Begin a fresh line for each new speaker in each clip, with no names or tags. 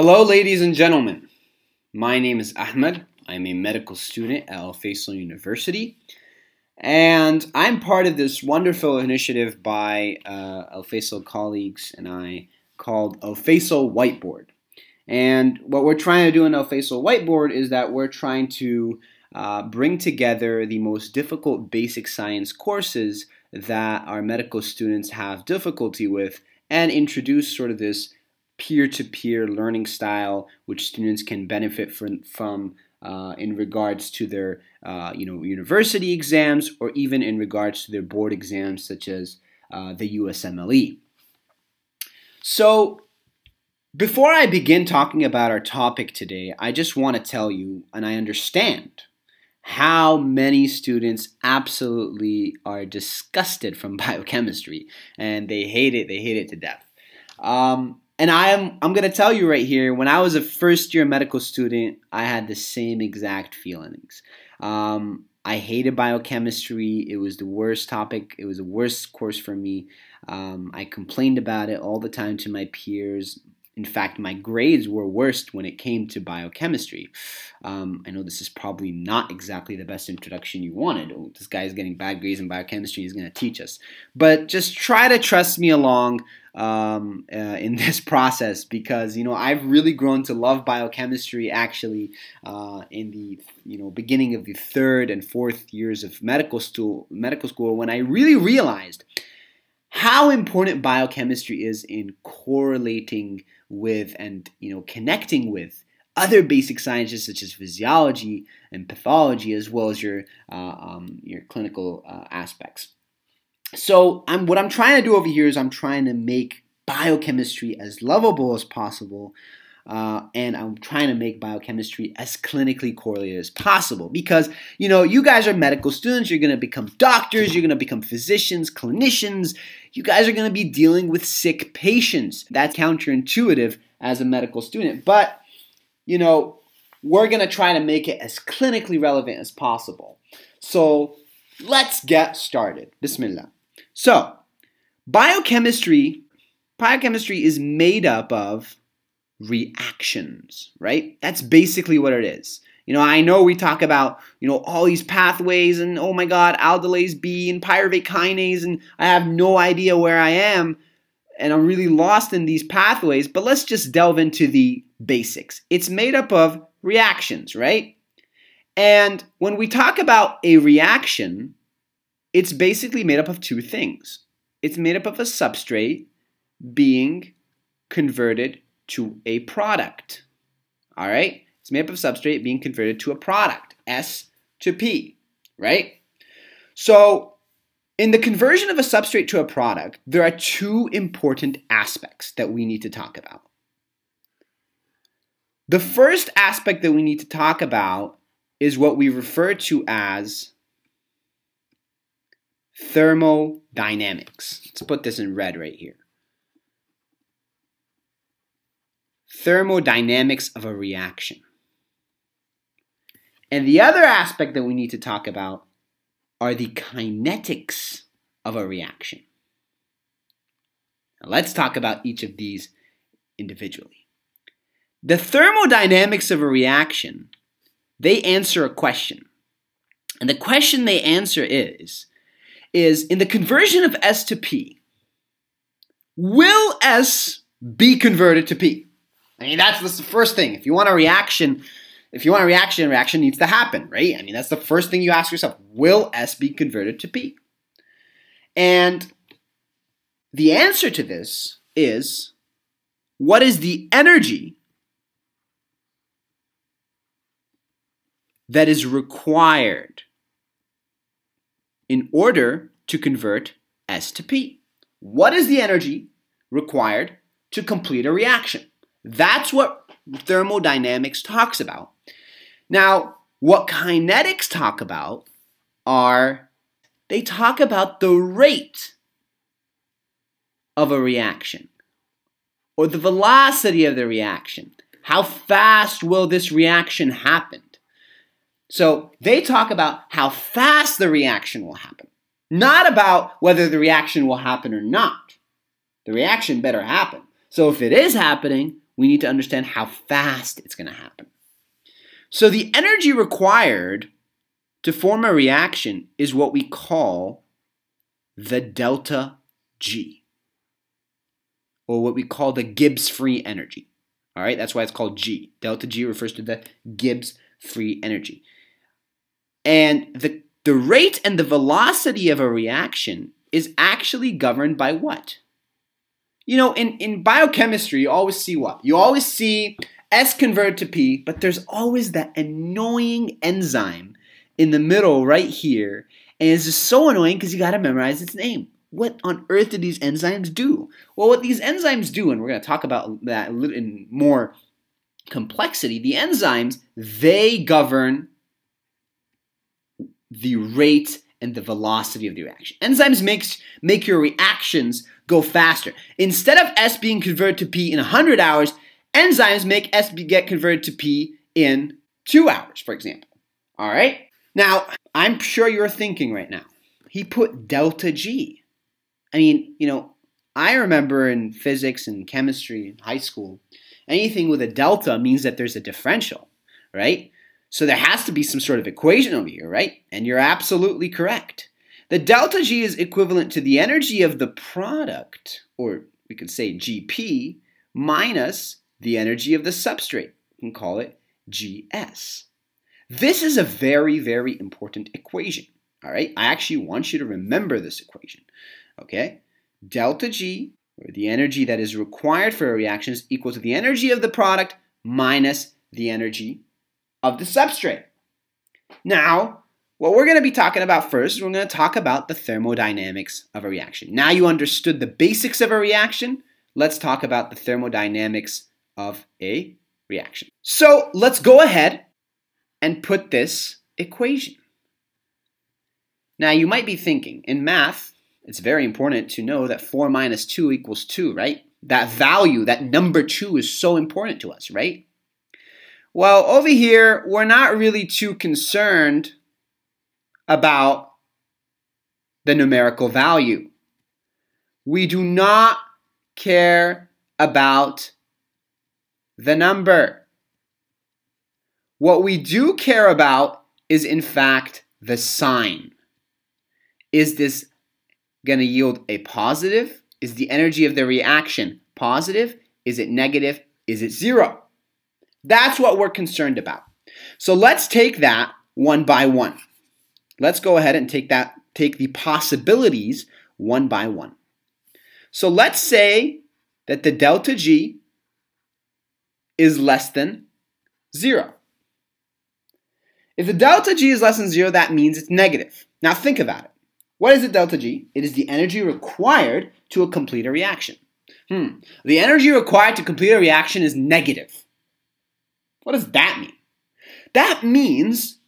Hello, ladies and gentlemen. My name is Ahmed. I'm a medical student at Alfaisal University. And I'm part of this wonderful initiative by uh, Alfaisal colleagues and I called Alfaisal Whiteboard. And what we're trying to do in Alfaisal Whiteboard is that we're trying to uh, bring together the most difficult basic science courses that our medical students have difficulty with and introduce sort of this peer-to-peer learning style which students can benefit from, from uh, in regards to their uh, you know university exams or even in regards to their board exams such as uh, the USMLE. So before I begin talking about our topic today, I just want to tell you, and I understand how many students absolutely are disgusted from biochemistry and they hate it, they hate it to death. Um, and I am I'm gonna tell you right here, when I was a first year medical student, I had the same exact feelings. Um, I hated biochemistry. It was the worst topic. It was the worst course for me. Um, I complained about it all the time to my peers. In fact, my grades were worst when it came to biochemistry. Um, I know this is probably not exactly the best introduction you wanted. Oh, this guy is getting bad grades in biochemistry. He's going to teach us. But just try to trust me along um, uh, in this process because you know I've really grown to love biochemistry actually uh, in the you know beginning of the third and fourth years of medical school medical school when I really realized how important biochemistry is in correlating with and you know connecting with other basic sciences such as physiology and pathology as well as your uh, um, your clinical uh, aspects. So I'm what I'm trying to do over here is I'm trying to make biochemistry as lovable as possible. Uh, and I'm trying to make biochemistry as clinically correlated as possible because you know you guys are medical students. You're going to become doctors. You're going to become physicians clinicians. You guys are going to be dealing with sick patients. That's counterintuitive as a medical student. But you know we're going to try to make it as clinically relevant as possible. So let's get started. Bismillah. So, biochemistry, biochemistry is made up of reactions, right? That's basically what it is. You know, I know we talk about, you know, all these pathways and oh my god, aldolase B and pyruvate kinase and I have no idea where I am and I'm really lost in these pathways, but let's just delve into the basics. It's made up of reactions, right? And when we talk about a reaction, it's basically made up of two things. It's made up of a substrate being converted to a product. All right? It's made up of substrate being converted to a product, S to P, right? So, in the conversion of a substrate to a product, there are two important aspects that we need to talk about. The first aspect that we need to talk about is what we refer to as thermodynamics. Let's put this in red right here. Thermodynamics of a reaction. And the other aspect that we need to talk about are the kinetics of a reaction. Now let's talk about each of these individually. The thermodynamics of a reaction, they answer a question. And the question they answer is is in the conversion of S to P, will S be converted to P? I mean, that's, that's the first thing. If you want a reaction, if you want a reaction, a reaction needs to happen, right? I mean, that's the first thing you ask yourself. Will S be converted to P? And the answer to this is what is the energy that is required in order to convert S to P. What is the energy required to complete a reaction? That's what thermodynamics talks about. Now, what kinetics talk about are they talk about the rate of a reaction or the velocity of the reaction. How fast will this reaction happen? So they talk about how fast the reaction will happen, not about whether the reaction will happen or not. The reaction better happen. So if it is happening, we need to understand how fast it's going to happen. So the energy required to form a reaction is what we call the delta G, or what we call the Gibbs free energy. All right, that's why it's called G. Delta G refers to the Gibbs free energy. And the, the rate and the velocity of a reaction is actually governed by what? You know, in, in biochemistry, you always see what? You always see S converted to P, but there's always that annoying enzyme in the middle right here. And it's just so annoying because you got to memorize its name. What on earth do these enzymes do? Well, what these enzymes do, and we're going to talk about that in more complexity, the enzymes, they govern the rate and the velocity of the reaction. Enzymes makes, make your reactions go faster. Instead of S being converted to P in 100 hours, enzymes make S get converted to P in two hours, for example. All right? Now, I'm sure you're thinking right now, he put delta G. I mean, you know, I remember in physics and chemistry in high school, anything with a delta means that there's a differential, right? So there has to be some sort of equation over here, right? And you're absolutely correct. The delta G is equivalent to the energy of the product, or we could say GP, minus the energy of the substrate. We can call it GS. This is a very, very important equation. All right, I actually want you to remember this equation. Okay, delta G, or the energy that is required for a reaction, is equal to the energy of the product minus the energy of the substrate. Now, what we're going to be talking about first we're going to talk about the thermodynamics of a reaction. Now you understood the basics of a reaction, let's talk about the thermodynamics of a reaction. So let's go ahead and put this equation. Now you might be thinking, in math, it's very important to know that 4 minus 2 equals 2, right? That value, that number 2 is so important to us, right? Well, over here, we're not really too concerned about the numerical value. We do not care about the number. What we do care about is, in fact, the sign. Is this going to yield a positive? Is the energy of the reaction positive? Is it negative? Is it zero? That's what we're concerned about. So let's take that one by one. Let's go ahead and take that take the possibilities one by one. So let's say that the delta G is less than 0. If the delta G is less than 0, that means it's negative. Now think about it. What is the delta G? It is the energy required to complete a reaction. Hmm. The energy required to complete a reaction is negative. What does that mean? That means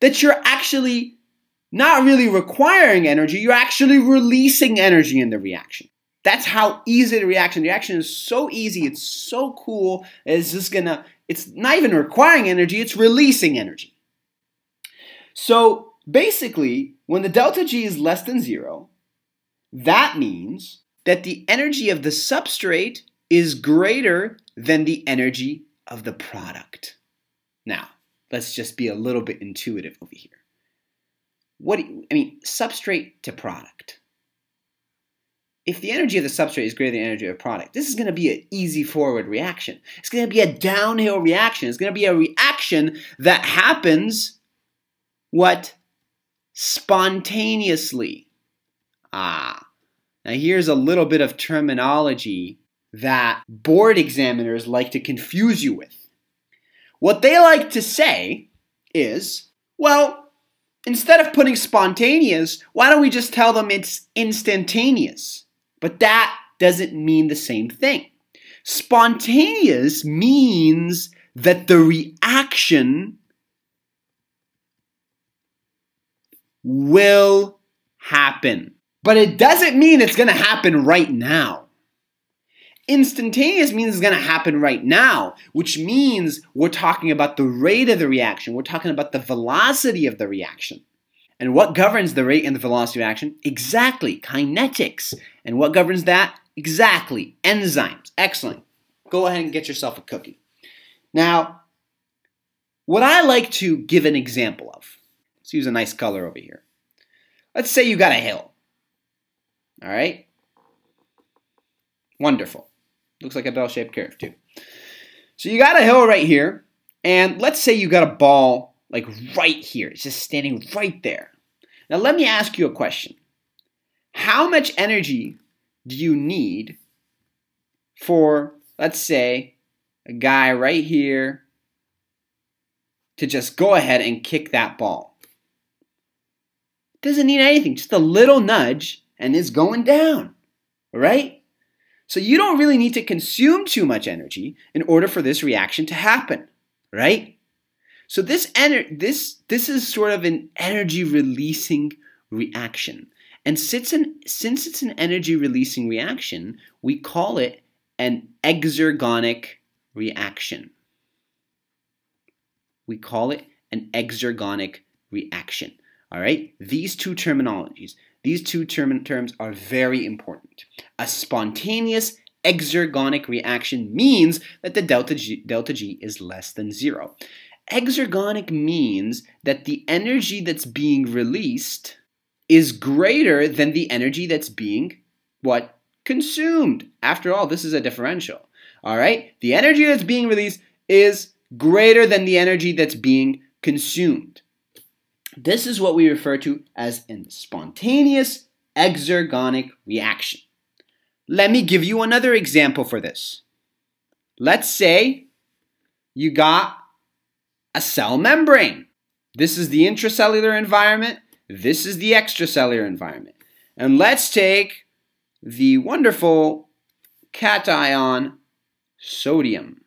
that you're actually not really requiring energy, you're actually releasing energy in the reaction. That's how easy the reaction. The reaction is so easy, it's so cool. It's just gonna, it's not even requiring energy, it's releasing energy. So basically, when the delta G is less than zero, that means that the energy of the substrate is greater than the energy of the product. Now, Let's just be a little bit intuitive over here. What you, I mean, substrate to product. If the energy of the substrate is greater than the energy of the product, this is going to be an easy forward reaction. It's going to be a downhill reaction. It's going to be a reaction that happens what? Spontaneously. Ah. Now here's a little bit of terminology that board examiners like to confuse you with. What they like to say is, well, instead of putting spontaneous, why don't we just tell them it's instantaneous? But that doesn't mean the same thing. Spontaneous means that the reaction will happen. But it doesn't mean it's going to happen right now. Instantaneous means it's going to happen right now, which means we're talking about the rate of the reaction. We're talking about the velocity of the reaction. And what governs the rate and the velocity of action? Exactly, kinetics. And what governs that? Exactly, enzymes. Excellent. go ahead and get yourself a cookie. Now, what I like to give an example of, let's use a nice color over here. Let's say you got a hill. All right? Wonderful. Looks like a bell-shaped curve too. So you got a hill right here, and let's say you got a ball like right here. It's just standing right there. Now let me ask you a question. How much energy do you need for, let's say, a guy right here to just go ahead and kick that ball? Doesn't need anything, just a little nudge and it's going down, right? So you don't really need to consume too much energy in order for this reaction to happen, right? So this ener- this this is sort of an energy releasing reaction. And since, an, since it's an energy releasing reaction, we call it an exergonic reaction. We call it an exergonic reaction. All right? These two terminologies, these two term terms are very important. A spontaneous exergonic reaction means that the delta G, delta G is less than zero. Exergonic means that the energy that's being released is greater than the energy that's being what consumed. After all, this is a differential. All right? The energy that's being released is greater than the energy that's being consumed. This is what we refer to as a spontaneous exergonic reaction. Let me give you another example for this. Let's say you got a cell membrane. This is the intracellular environment. This is the extracellular environment. And let's take the wonderful cation sodium.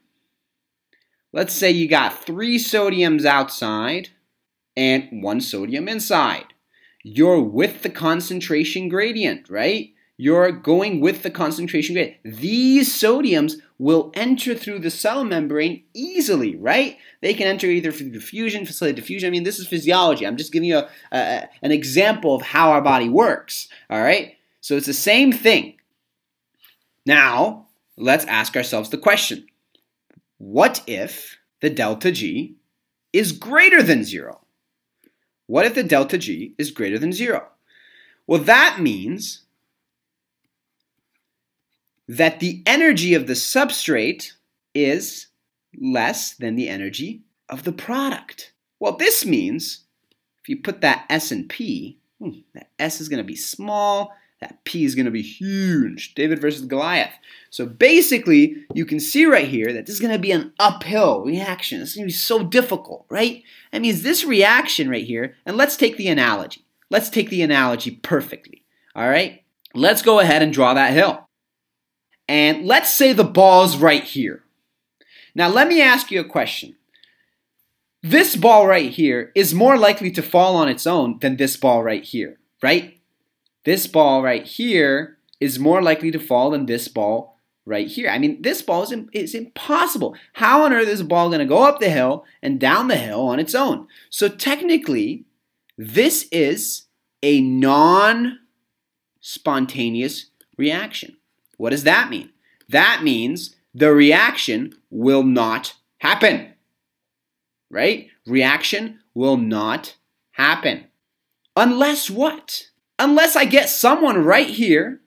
Let's say you got three sodiums outside and one sodium inside. You're with the concentration gradient, right? You're going with the concentration gradient. These sodiums will enter through the cell membrane easily, right? They can enter either through diffusion, facilitated diffusion. I mean, this is physiology. I'm just giving you a, a, an example of how our body works, all right? So it's the same thing. Now, let's ask ourselves the question What if the delta G is greater than zero? What if the delta G is greater than zero? Well, that means that the energy of the substrate is less than the energy of the product. Well, this means if you put that S and P, hmm, that S is going to be small, that P is going to be huge. David versus Goliath. So basically, you can see right here that this is going to be an uphill reaction. It's going to be so difficult, right? That means this reaction right here, and let's take the analogy. Let's take the analogy perfectly, all right? Let's go ahead and draw that hill. And let's say the ball's right here. Now, let me ask you a question. This ball right here is more likely to fall on its own than this ball right here, right? This ball right here is more likely to fall than this ball right here. I mean, this ball is, is impossible. How on earth is a ball going to go up the hill and down the hill on its own? So technically, this is a non-spontaneous reaction. What does that mean? That means the reaction will not happen. Right? Reaction will not happen. Unless what? Unless I get someone right here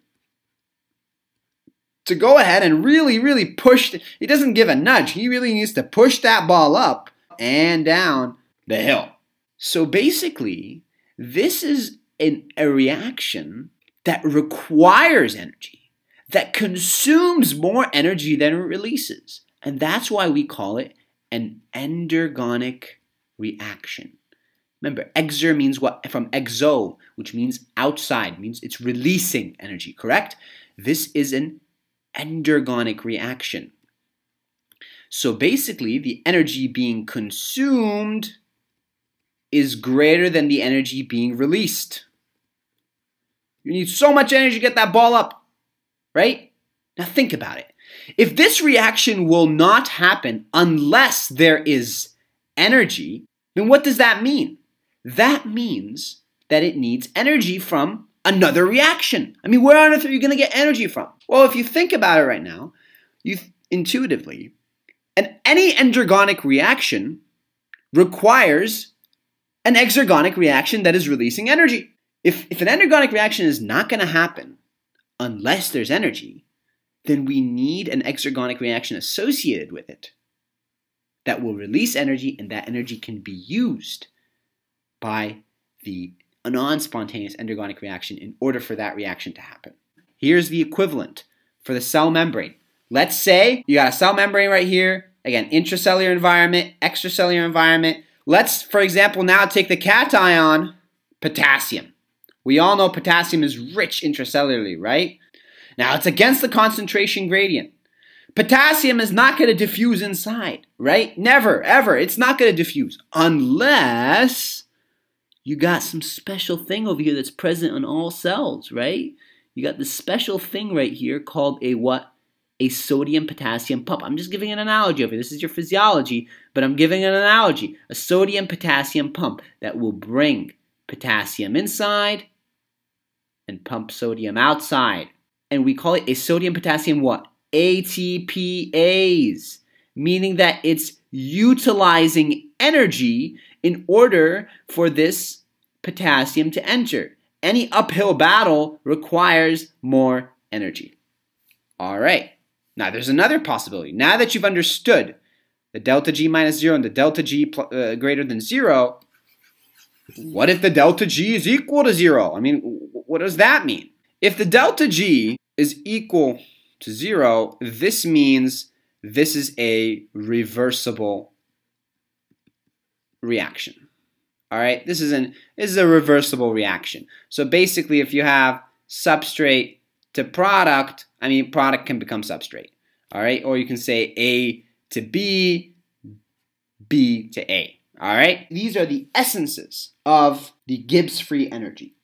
to go ahead and really, really push. he doesn't give a nudge. He really needs to push that ball up and down the hill. So basically, this is an, a reaction that requires energy that consumes more energy than it releases. And that's why we call it an endergonic reaction. Remember, exer means what? From exo, which means outside, means it's releasing energy, correct? This is an endergonic reaction. So basically, the energy being consumed is greater than the energy being released. You need so much energy to get that ball up right? Now think about it. If this reaction will not happen unless there is energy, then what does that mean? That means that it needs energy from another reaction. I mean, where on earth are you going to get energy from? Well, if you think about it right now, you intuitively, and any endergonic reaction requires an exergonic reaction that is releasing energy. If, if an endergonic reaction is not going to happen unless there's energy, then we need an exergonic reaction associated with it that will release energy, and that energy can be used by the non-spontaneous endergonic reaction in order for that reaction to happen. Here's the equivalent for the cell membrane. Let's say you got a cell membrane right here. Again, intracellular environment, extracellular environment. Let's, for example, now take the cation potassium. We all know potassium is rich intracellularly, right? Now, it's against the concentration gradient. Potassium is not going to diffuse inside, right? Never, ever. It's not going to diffuse unless you got some special thing over here that's present in all cells, right? You got this special thing right here called a what? A sodium potassium pump. I'm just giving an analogy over here. This is your physiology, but I'm giving an analogy. A sodium potassium pump that will bring potassium inside and pump sodium outside. And we call it a sodium potassium what? ATPase, meaning that it's utilizing energy in order for this potassium to enter. Any uphill battle requires more energy. All right. Now, there's another possibility. Now that you've understood the delta G minus 0 and the delta G uh, greater than 0, what if the delta G is equal to 0? I mean, what does that mean? If the delta G is equal to 0, this means this is a reversible reaction. All right, this is an this is a reversible reaction. So basically, if you have substrate to product, I mean, product can become substrate. All right, or you can say A to B, B to A. All right, these are the essences of the Gibbs free energy.